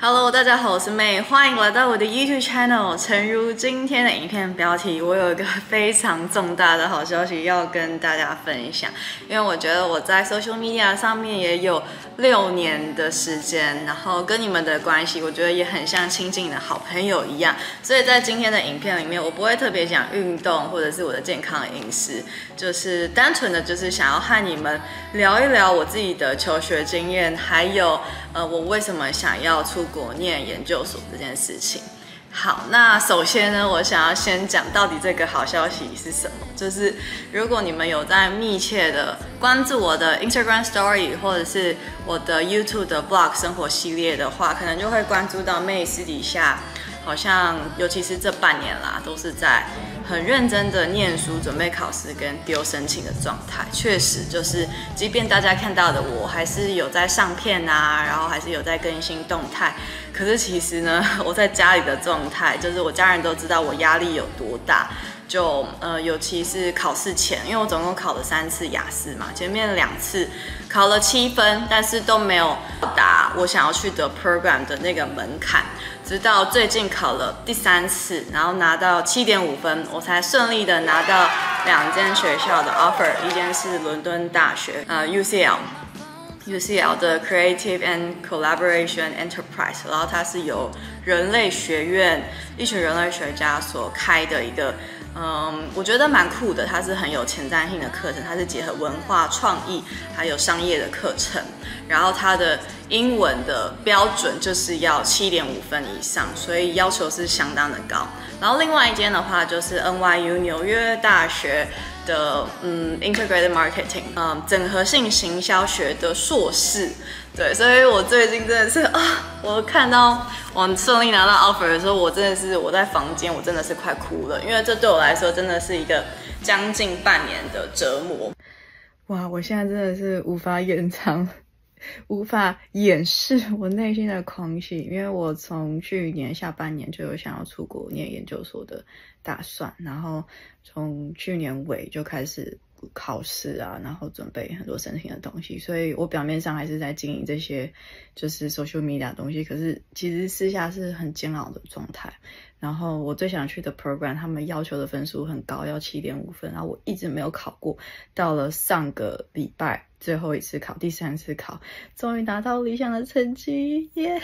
Hello，大家好，我是 May，欢迎来到我的 YouTube channel。诚如今天的影片标题，我有一个非常重大的好消息要跟大家分享。因为我觉得我在 social media 上面也有六年的时间，然后跟你们的关系，我觉得也很像亲近的好朋友一样。所以在今天的影片里面，我不会特别讲运动或者是我的健康饮食，就是单纯的就是想要和你们聊一聊我自己的求学经验，还有呃我为什么想要出。国念研究所这件事情，好，那首先呢，我想要先讲到底这个好消息是什么，就是如果你们有在密切的关注我的 Instagram Story 或者是我的 YouTube 的 Blog 生活系列的话，可能就会关注到妹私底下。好像，尤其是这半年啦，都是在很认真的念书、准备考试跟丢申请的状态。确实，就是即便大家看到的我还是有在上片啊，然后还是有在更新动态，可是其实呢，我在家里的状态，就是我家人都知道我压力有多大。就呃，尤其是考试前，因为我总共考了三次雅思嘛，前面两次考了七分，但是都没有达我想要去的 program 的那个门槛，直到最近考了第三次，然后拿到七点五分，我才顺利的拿到两间学校的 offer，一间是伦敦大学，呃 UCL，UCL 的 Creative and Collaboration Enterprise，然后它是由人类学院一群人类学家所开的一个。嗯，我觉得蛮酷的，它是很有前瞻性的课程，它是结合文化创意还有商业的课程，然后它的英文的标准就是要七点五分以上，所以要求是相当的高。然后另外一间的话就是 NYU 纽约大学的嗯 Integrated Marketing，嗯整合性行销学的硕士。对，所以我最近真的是啊，我看到我顺利拿到 offer 的时候，我真的是我在房间，我真的是快哭了，因为这对我来说真的是一个将近半年的折磨。哇，我现在真的是无法掩藏，无法掩饰我内心的狂喜，因为我从去年下半年就有想要出国念研究所的打算，然后从去年尾就开始。考试啊，然后准备很多申请的东西，所以我表面上还是在经营这些就是 social media 东西，可是其实私下是很煎熬的状态。然后我最想去的 program，他们要求的分数很高，要七点五分，然后我一直没有考过。到了上个礼拜最后一次考，第三次考，终于拿到理想的成绩，耶！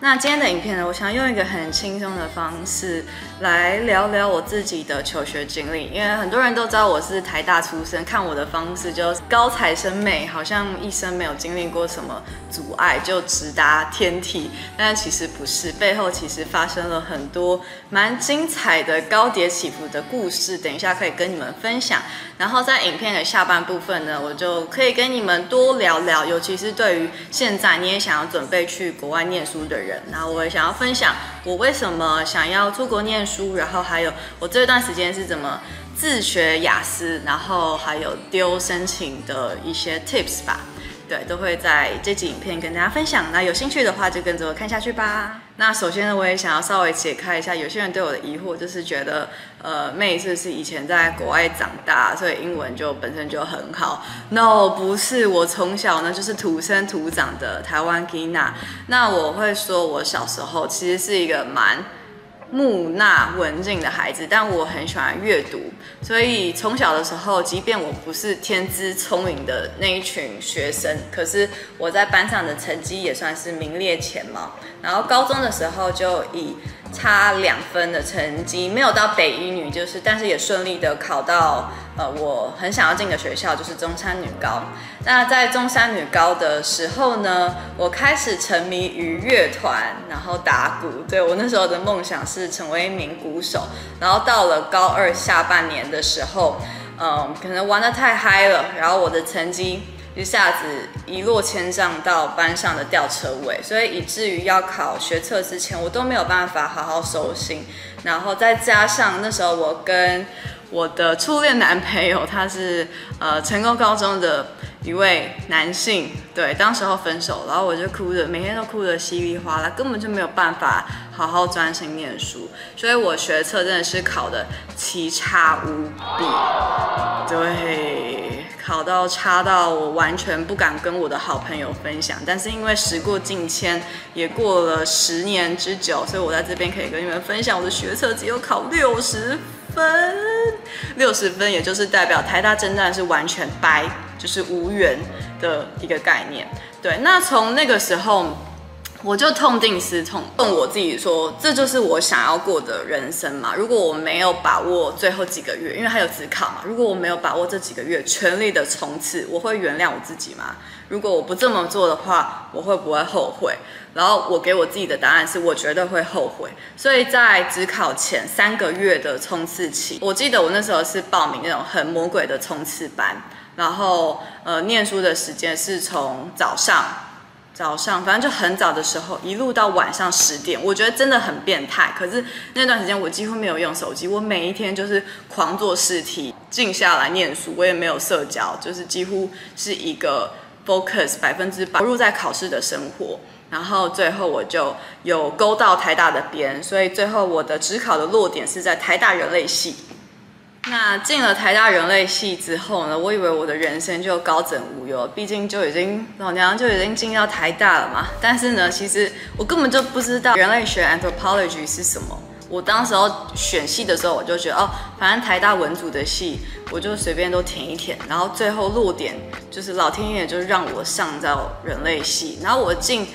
那今天的影片呢，我想用一个很轻松的方式来聊聊我自己的求学经历，因为很多人都知道我是台大出身，看我的方式就高材生妹，好像一生没有经历过什么阻碍就直达天体，但其实不是，背后其实发生了很多蛮精彩的高跌起伏的故事，等一下可以跟你们分享。然后在影片的下半部分呢，我就可以跟你们多聊聊，尤其是对于现在你也想要准备去国外念书。的人，然后我也想要分享我为什么想要出国念书，然后还有我这段时间是怎么自学雅思，然后还有丢申请的一些 tips 吧。对，都会在这集影片跟大家分享。那有兴趣的话，就跟着我看下去吧。那首先呢，我也想要稍微解开一下有些人对我的疑惑，就是觉得，呃，妹是不是以前在国外长大，所以英文就本身就很好。No，不是，我从小呢就是土生土长的台湾 Gina。那我会说，我小时候其实是一个蛮。木讷文静的孩子，但我很喜欢阅读，所以从小的时候，即便我不是天资聪颖的那一群学生，可是我在班上的成绩也算是名列前茅。然后高中的时候就以差两分的成绩，没有到北一女，就是，但是也顺利的考到呃我很想要进的学校，就是中山女高。那在中山女高的时候呢，我开始沉迷于乐团，然后打鼓。对我那时候的梦想是成为一名鼓手。然后到了高二下半年的时候，嗯，可能玩的太嗨了，然后我的成绩。一下子一落千丈到班上的吊车尾，所以以至于要考学测之前，我都没有办法好好收心。然后再加上那时候我跟我的初恋男朋友，他是呃成功高中的一位男性，对，当时候分手，然后我就哭的，每天都哭得稀里哗啦，根本就没有办法好好专心念书，所以我学测真的是考的奇差无比，对。考到差到我完全不敢跟我的好朋友分享。但是因为时过境迁，也过了十年之久，所以我在这边可以跟你们分享，我的学测只有考六十分，六十分也就是代表台大真的是完全掰，就是无缘的一个概念。对，那从那个时候。我就痛定思痛，问我自己说，这就是我想要过的人生嘛？如果我没有把握最后几个月，因为还有职考嘛，如果我没有把握这几个月全力的冲刺，我会原谅我自己吗？如果我不这么做的话，我会不会后悔？然后我给我自己的答案是，我绝对会后悔。所以在只考前三个月的冲刺期，我记得我那时候是报名那种很魔鬼的冲刺班，然后呃，念书的时间是从早上。早上，反正就很早的时候，一路到晚上十点，我觉得真的很变态。可是那段时间我几乎没有用手机，我每一天就是狂做试题，静下来念书，我也没有社交，就是几乎是一个 focus 百分之百投入在考试的生活。然后最后我就有勾到台大的边，所以最后我的职考的落点是在台大人类系。那进了台大人类系之后呢，我以为我的人生就高枕无忧，毕竟就已经老娘就已经进到台大了嘛。但是呢，其实我根本就不知道人类学 anthropology 是什么。我当时候选系的时候，我就觉得哦，反正台大文组的系，我就随便都填一填。然后最后落点就是老天爷就让我上到人类系，然后我进。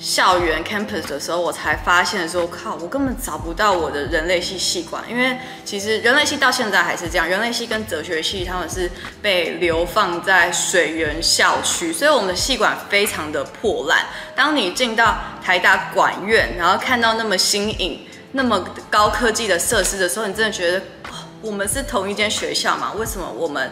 校园 campus 的时候，我才发现说，靠，我根本找不到我的人类系系馆，因为其实人类系到现在还是这样，人类系跟哲学系他们是被流放在水源校区，所以我们的系馆非常的破烂。当你进到台大管院，然后看到那么新颖、那么高科技的设施的时候，你真的觉得，我们是同一间学校吗？为什么我们？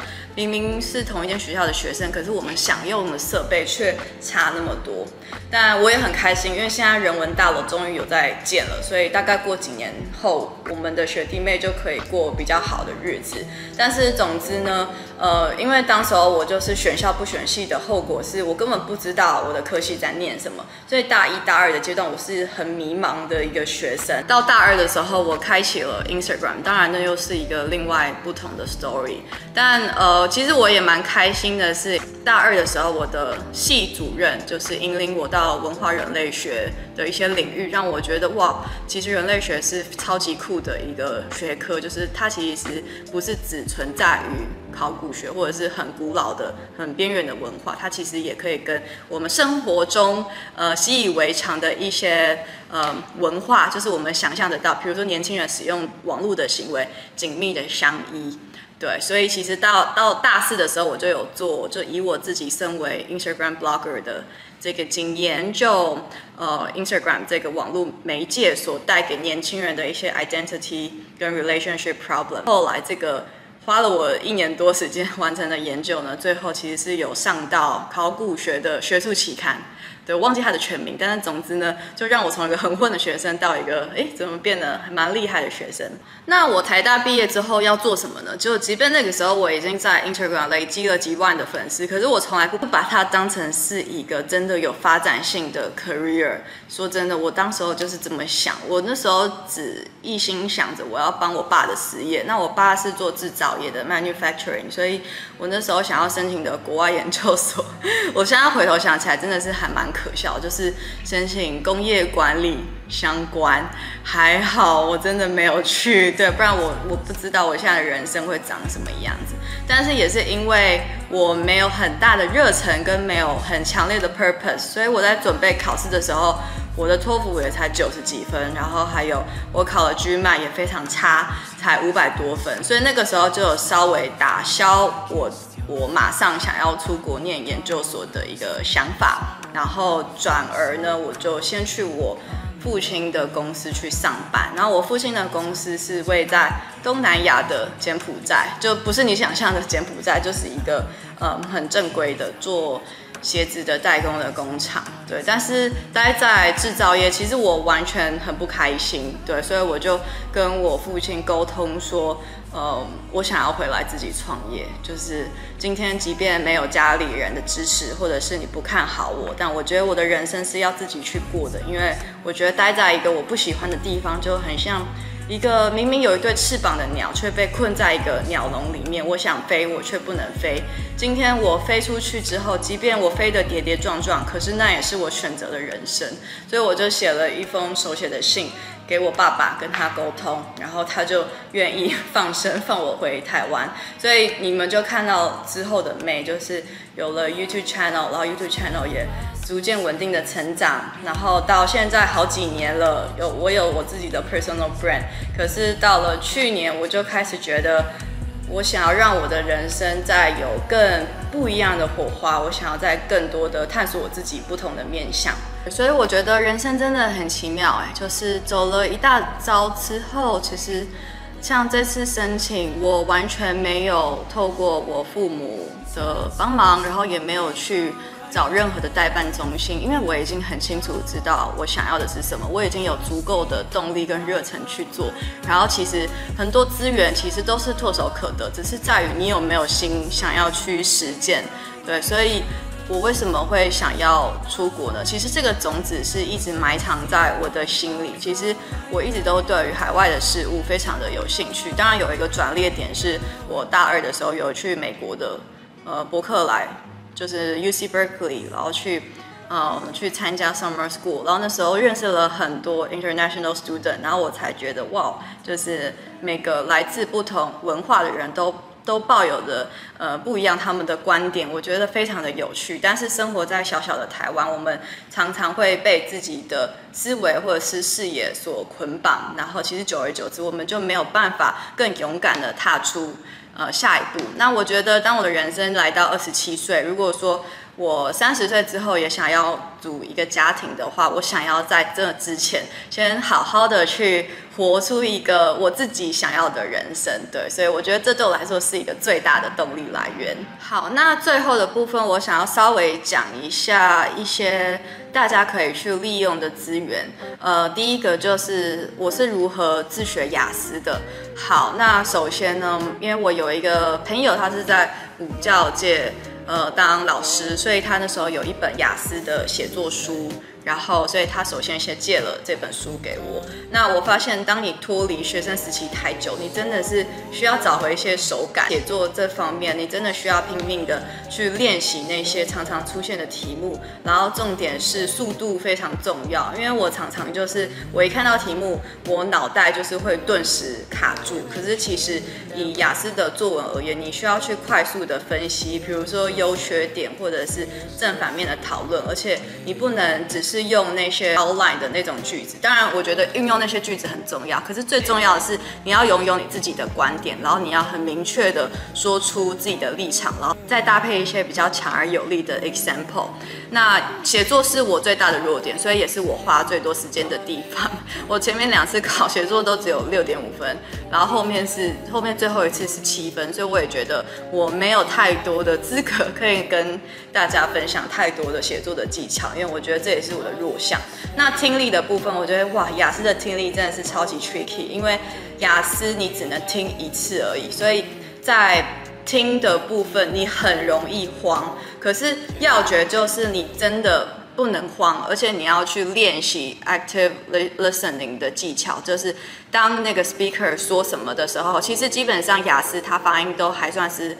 明明是同一间学校的学生，可是我们享用的设备却差那么多。但我也很开心，因为现在人文大楼终于有在建了，所以大概过几年后，我们的学弟妹就可以过比较好的日子。但是总之呢，呃，因为当时候我就是选校不选系的后果是我根本不知道我的科系在念什么，所以大一大二的阶段我是很迷茫的一个学生。到大二的时候，我开启了 Instagram，当然那又是一个另外不同的 story。但呃。其实我也蛮开心的，是大二的时候，我的系主任就是引领我到文化人类学的一些领域，让我觉得哇，其实人类学是超级酷的一个学科，就是它其实不是只存在于考古学或者是很古老的、很边缘的文化，它其实也可以跟我们生活中呃习以为常的一些呃文化，就是我们想象得到，比如说年轻人使用网络的行为紧密的相依。对，所以其实到到大四的时候，我就有做，就以我自己身为 Instagram blogger 的这个经验，就呃 Instagram 这个网络媒介所带给年轻人的一些 identity 跟 relationship problem。后来这个花了我一年多时间 完成的研究呢，最后其实是有上到考古学的学术期刊。对，忘记他的全名，但是总之呢，就让我从一个很混的学生到一个，哎，怎么变得还蛮厉害的学生？那我台大毕业之后要做什么呢？就即便那个时候我已经在 Instagram 累积了几万的粉丝，可是我从来不把它当成是一个真的有发展性的 career。说真的，我当时候就是这么想，我那时候只一心想着我要帮我爸的事业。那我爸是做制造业的 manufacturing，所以我那时候想要申请的国外研究所，我现在回头想起来，真的是还蛮。可笑，就是申请工业管理相关，还好我真的没有去，对，不然我我不知道我现在的人生会长什么样子。但是也是因为我没有很大的热忱跟没有很强烈的 purpose，所以我在准备考试的时候，我的托福也才九十几分，然后还有我考了 GMAT 也非常差，才五百多分，所以那个时候就有稍微打消我。我马上想要出国念研究所的一个想法，然后转而呢，我就先去我父亲的公司去上班。然后我父亲的公司是位在东南亚的柬埔寨，就不是你想象的柬埔寨，就是一个呃很正规的做。鞋子的代工的工厂，对，但是待在制造业，其实我完全很不开心，对，所以我就跟我父亲沟通说，呃，我想要回来自己创业，就是今天即便没有家里人的支持，或者是你不看好我，但我觉得我的人生是要自己去过的，因为我觉得待在一个我不喜欢的地方，就很像一个明明有一对翅膀的鸟，却被困在一个鸟笼里面。我想飞，我却不能飞。今天我飞出去之后，即便我飞得跌跌撞撞，可是那也是我选择的人生。所以我就写了一封手写的信给我爸爸，跟他沟通，然后他就愿意放生放我回台湾。所以你们就看到之后的美，就是有了 YouTube channel，然后 YouTube channel 也。逐渐稳定的成长，然后到现在好几年了，有我有我自己的 personal brand。可是到了去年，我就开始觉得，我想要让我的人生再有更不一样的火花，我想要在更多的探索我自己不同的面向。所以我觉得人生真的很奇妙，哎，就是走了一大招之后，其实像这次申请，我完全没有透过我父母的帮忙，然后也没有去。找任何的代办中心，因为我已经很清楚知道我想要的是什么，我已经有足够的动力跟热忱去做。然后其实很多资源其实都是唾手可得，只是在于你有没有心想要去实践。对，所以我为什么会想要出国呢？其实这个种子是一直埋藏在我的心里。其实我一直都对于海外的事物非常的有兴趣。当然有一个转捩点是我大二的时候有去美国的呃伯克莱。就是 U C Berkeley，然后去，呃，去参加 Summer School，然后那时候认识了很多 international student，然后我才觉得哇，就是每个来自不同文化的人都都抱有着呃不一样他们的观点，我觉得非常的有趣。但是生活在小小的台湾，我们常常会被自己的思维或者是视野所捆绑，然后其实久而久之，我们就没有办法更勇敢的踏出。呃，下一步，那我觉得，当我的人生来到二十七岁，如果说我三十岁之后也想要组一个家庭的话，我想要在这之前，先好好的去活出一个我自己想要的人生。对，所以我觉得这对我来说是一个最大的动力来源。好，那最后的部分，我想要稍微讲一下一些大家可以去利用的资源。呃，第一个就是我是如何自学雅思的。好，那首先呢，因为我有一个朋友，他是在武教界呃当老师，所以他那时候有一本雅思的写作书。然后，所以他首先先借了这本书给我。那我发现，当你脱离学生时期太久，你真的是需要找回一些手感。写作这方面，你真的需要拼命的去练习那些常常出现的题目。然后重点是速度非常重要，因为我常常就是我一看到题目，我脑袋就是会顿时卡住。可是其实以雅思的作文而言，你需要去快速的分析，比如说优缺点或者是正反面的讨论，而且你不能只是。是用那些 outline 的那种句子，当然我觉得运用那些句子很重要。可是最重要的是你要拥有你自己的观点，然后你要很明确的说出自己的立场，然后再搭配一些比较强而有力的 example。那写作是我最大的弱点，所以也是我花最多时间的地方。我前面两次考写作都只有六点五分，然后后面是后面最后一次是七分，所以我也觉得我没有太多的资格可以跟大家分享太多的写作的技巧，因为我觉得这也是我的弱项。那听力的部分，我觉得哇，雅思的听力真的是超级 tricky，因为雅思你只能听一次而已，所以在听的部分你很容易慌。可是要诀就是你真的不能慌，而且你要去练习 active listening 的技巧，就是当那个 speaker 说什么的时候，其实基本上雅思它发音都还算是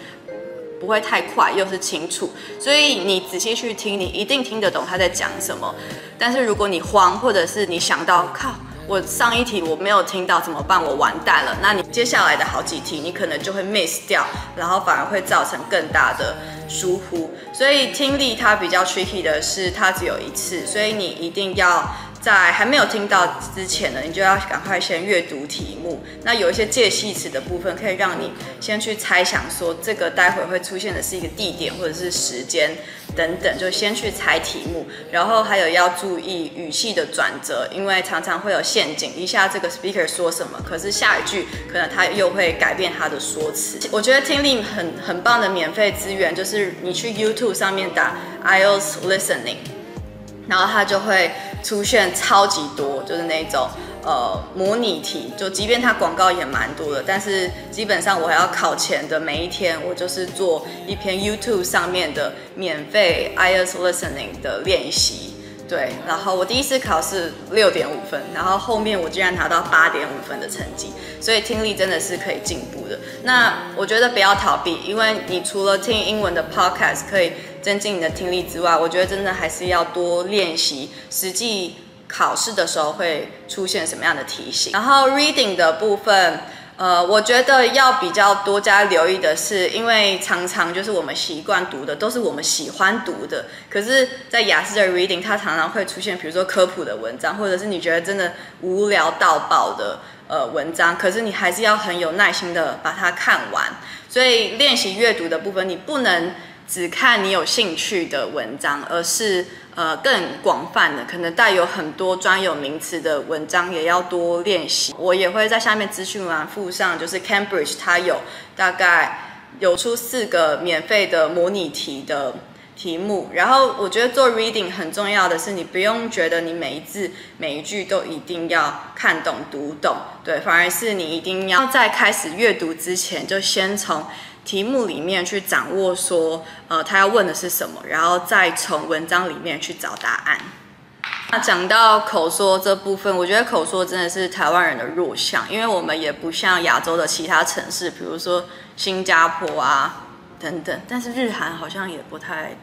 不会太快，又是清楚，所以你仔细去听，你一定听得懂他在讲什么。但是如果你慌，或者是你想到靠。我上一题我没有听到怎么办？我完蛋了。那你接下来的好几题你可能就会 miss 掉，然后反而会造成更大的疏忽。所以听力它比较 tricky 的是它只有一次，所以你一定要在还没有听到之前呢，你就要赶快先阅读题目。那有一些介系词的部分可以让你先去猜想说这个待会会出现的是一个地点或者是时间。等等，就先去猜题目，然后还有要注意语气的转折，因为常常会有陷阱。一下这个 speaker 说什么，可是下一句可能他又会改变他的说辞。我觉得听力很很棒的免费资源，就是你去 YouTube 上面打 IELTS listening，然后它就会出现超级多，就是那种。呃，模拟题就即便它广告也蛮多的，但是基本上我还要考前的每一天，我就是做一篇 YouTube 上面的免费 IELTS listening 的练习。对，然后我第一次考试六点五分，然后后面我竟然拿到八点五分的成绩，所以听力真的是可以进步的。那我觉得不要逃避，因为你除了听英文的 podcast 可以增进你的听力之外，我觉得真的还是要多练习实际考试的时候会出现什么样的题型。然后 reading 的部分。呃，我觉得要比较多加留意的是，因为常常就是我们习惯读的都是我们喜欢读的，可是，在雅思的 reading，它常常会出现，比如说科普的文章，或者是你觉得真的无聊到爆的呃文章，可是你还是要很有耐心的把它看完。所以练习阅读的部分，你不能只看你有兴趣的文章，而是。呃，更广泛的，可能带有很多专有名词的文章，也要多练习。我也会在下面资讯栏附上，就是 Cambridge 它有大概有出四个免费的模拟题的题目。然后我觉得做 reading 很重要的是，你不用觉得你每一字每一句都一定要看懂读懂，对，反而是你一定要在开始阅读之前，就先从。题目里面去掌握说，呃，他要问的是什么，然后再从文章里面去找答案。那讲到口说这部分，我觉得口说真的是台湾人的弱项，因为我们也不像亚洲的其他城市，比如说新加坡啊等等。但是日韩好像也不太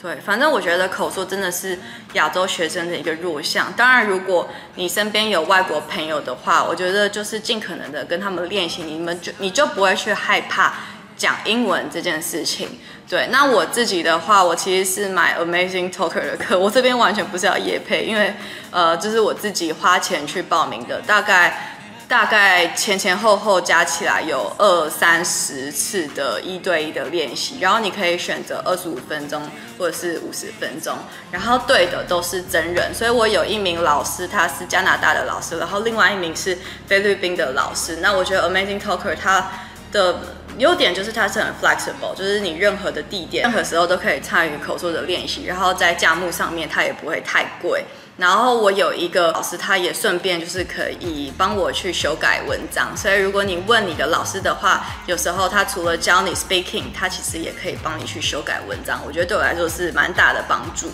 对，反正我觉得口说真的是亚洲学生的一个弱项。当然，如果你身边有外国朋友的话，我觉得就是尽可能的跟他们练习，你们就你就不会去害怕。讲英文这件事情，对，那我自己的话，我其实是买 Amazing Talker 的课，我这边完全不是要夜配，因为呃，这是我自己花钱去报名的，大概大概前前后后加起来有二三十次的一对一的练习，然后你可以选择二十五分钟或者是五十分钟，然后对的都是真人，所以我有一名老师，他是加拿大的老师，然后另外一名是菲律宾的老师，那我觉得 Amazing Talker 他的。优点就是它是很 flexible，就是你任何的地点、任何时候都可以参与口说的练习。然后在价目上面，它也不会太贵。然后我有一个老师，他也顺便就是可以帮我去修改文章。所以如果你问你的老师的话，有时候他除了教你 speaking，他其实也可以帮你去修改文章。我觉得对我来说是蛮大的帮助。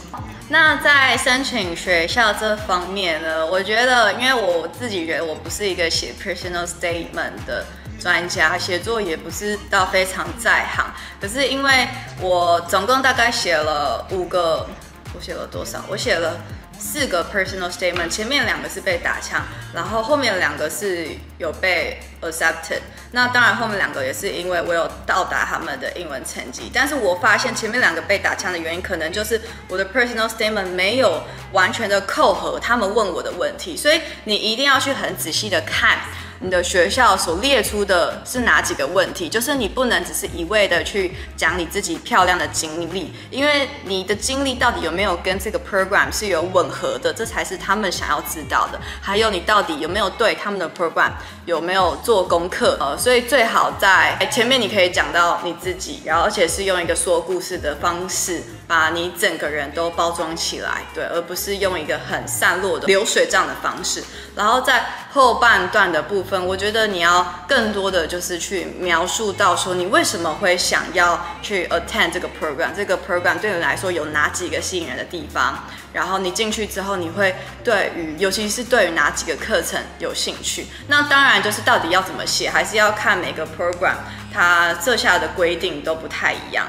那在申请学校这方面呢，我觉得因为我自己觉得我不是一个写 personal statement 的。专家写作也不是到非常在行，可是因为我总共大概写了五个，我写了多少？我写了四个 personal statement，前面两个是被打枪，然后后面两个是有被 accepted。那当然后面两个也是因为我有到达他们的英文成绩，但是我发现前面两个被打枪的原因，可能就是我的 personal statement 没有完全的扣合他们问我的问题，所以你一定要去很仔细的看。你的学校所列出的是哪几个问题？就是你不能只是一味的去讲你自己漂亮的经历，因为你的经历到底有没有跟这个 program 是有吻合的，这才是他们想要知道的。还有你到底有没有对他们的 program 有没有做功课？呃，所以最好在前面你可以讲到你自己，然后而且是用一个说故事的方式。把你整个人都包装起来，对，而不是用一个很散落的流水账的方式。然后在后半段的部分我觉得你要更多的就是去描述到说你为什么会想要去 attend 这个 program，这个 program 对你来说有哪几个吸引人的地方。然后你进去之后，你会对于尤其是对于哪几个课程有兴趣。那当然就是到底要怎么写，还是要看每个 program 它设下的规定都不太一样。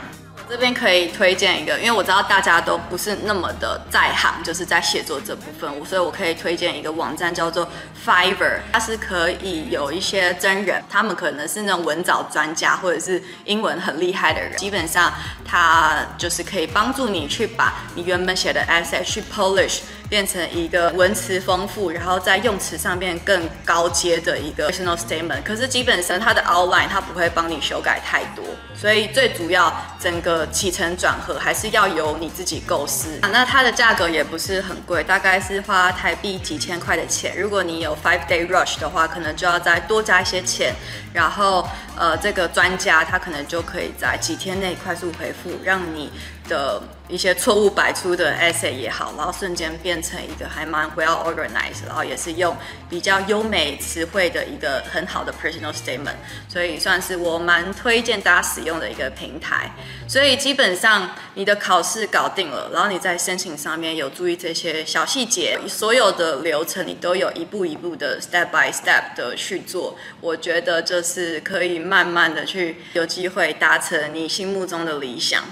这边可以推荐一个，因为我知道大家都不是那么的在行，就是在写作这部分，所以我可以推荐一个网站叫做 Fiverr，它是可以有一些真人，他们可能是那种文藻专家或者是英文很厉害的人，基本上他就是可以帮助你去把你原本写的 ss 去 polish。变成一个文词丰富，然后在用词上面更高阶的一个 personal statement。可是基本上它的 outline 它不会帮你修改太多，所以最主要整个起承转合还是要由你自己构思啊。那它的价格也不是很贵，大概是花台币几千块的钱。如果你有 five day rush 的话，可能就要再多加一些钱。然后呃，这个专家他可能就可以在几天内快速回复，让你。的一些错误百出的 essay 也好，然后瞬间变成一个还蛮 well organized，然后也是用比较优美词汇的一个很好的 personal statement，所以算是我蛮推荐大家使用的一个平台。所以基本上你的考试搞定了，然后你在申请上面有注意这些小细节，所有的流程你都有一步一步的 step by step 的去做。我觉得这是可以慢慢的去有机会达成你心目中的理想。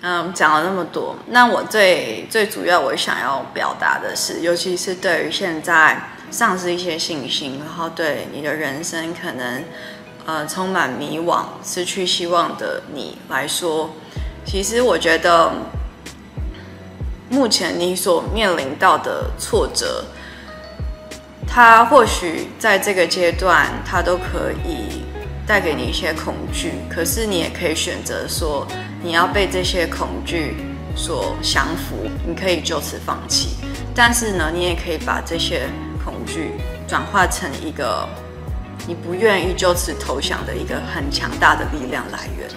嗯，讲了那么多，那我最最主要我想要表达的是，尤其是对于现在丧失一些信心，然后对你的人生可能。呃，充满迷惘、失去希望的你来说，其实我觉得，目前你所面临到的挫折，它或许在这个阶段，它都可以带给你一些恐惧。可是你也可以选择说，你要被这些恐惧所降服，你可以就此放弃。但是呢，你也可以把这些恐惧转化成一个。你不愿意就此投降的一个很强大的力量来源，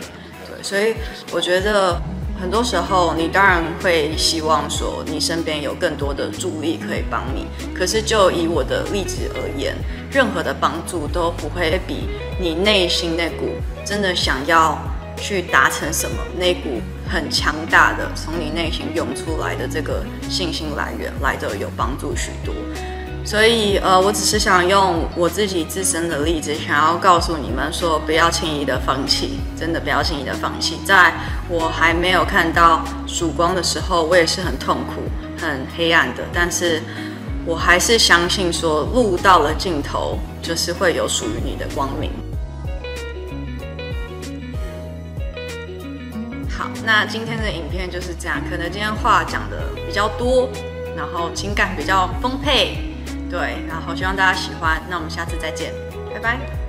对，所以我觉得很多时候你当然会希望说你身边有更多的助力可以帮你，可是就以我的例子而言，任何的帮助都不会比你内心那股真的想要去达成什么那股很强大的从你内心涌出来的这个信心来源来的有帮助许多。所以，呃，我只是想用我自己自身的例子，想要告诉你们说，不要轻易的放弃，真的不要轻易的放弃。在我还没有看到曙光的时候，我也是很痛苦、很黑暗的。但是我还是相信说，路到了尽头，就是会有属于你的光明。好，那今天的影片就是这样。可能今天话讲的比较多，然后情感比较丰沛。对，然后希望大家喜欢，那我们下次再见，拜拜。